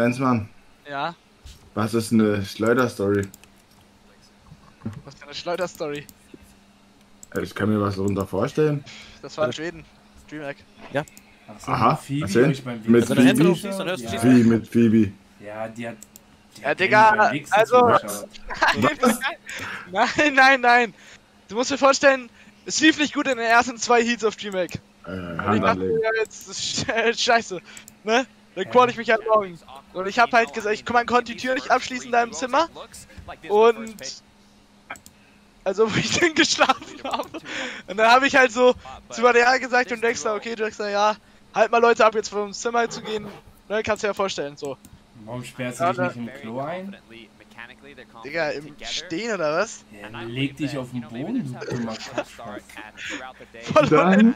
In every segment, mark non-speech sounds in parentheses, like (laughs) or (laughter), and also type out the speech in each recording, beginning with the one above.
Lenzmann, Ja, was ist eine Schleuderstory? was für eine Schleuderstory. Ich kann mir was darunter vorstellen. Das war in Schweden. Dreamhack. So, Aha, mit Phoebe erzähl. euch beim Mit hörst du ja. Wie mit Phoebe. Ja, die hat. Die Ja, hat Digga, also-. (laughs) Nein, nein, nein. Du musst dir vorstellen, es lief nicht gut in den ersten zwei Heats auf Dreamhack. Äh, Und ich dachte, ja, jetzt ist sch- (laughs) scheiße. Ne? Dann qual ich mich halt morgen. Und ich hab halt gesagt, ich man konnte die Tür nicht abschließen da im Zimmer. Und also wo ich (laughs) dann geschlafen habe. Und dann habe ich halt so zu Maria gesagt und Dexter, okay, Dexter, ja, halt mal Leute ab, jetzt vom Zimmer zu gehen. Ne, kannst du dir ja vorstellen, so. Warum sperrst du dich nicht im Klo ein? Digga, im Stehen oder was? Ja, dann leg dich auf den Boden, du dummer. Voll Dann-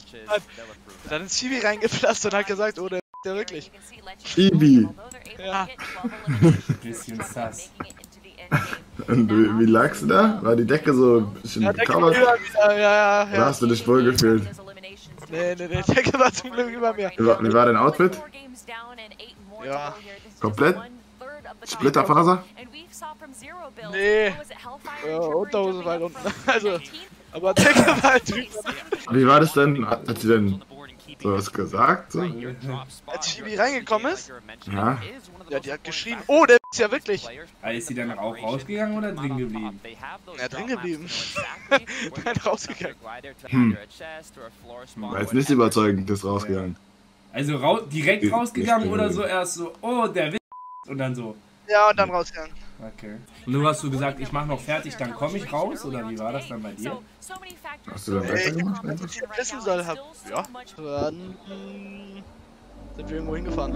(laughs) Dann ist Phoebe reingepflastert und hat gesagt, oh, der wirklich. Phoebe. Ja. Bisschen sass. (laughs) Und wie, wie lagst du da? War die Decke so ein bisschen Ja, gecovert? über ja, ja, ja. hast du dich wohl gefühlt? Nee, nee, nee, der war zum Glück über mir. Wie war, wie war dein Outfit? Ja. Komplett? Splitterfaser? Nee. Ja, Unterhose war unten. (laughs) Also, aber Decke war halt drüber. Wie war das denn? Hat sie denn sowas gesagt? So? Als Phoebe reingekommen ist, Ja. ja, die hat geschrien, oh, der ist ja wirklich. Ah, ist sie dann auch rausgegangen oder drin geblieben? Ja, drin geblieben. (laughs) Nein, rausgegangen. Hm. War jetzt nicht überzeugend, das rausgegangen. Also rau direkt rausgegangen oder so erst so, oh, der Witz und dann so. Ja, und dann rausgegangen. Okay. Und du hast du gesagt, ich mach noch fertig, dann komme ich raus oder wie war das dann bei dir? Hast du dann besser gemacht? Wenn ich wissen soll, hab, ja, dann mm, sind wir irgendwo hingefahren.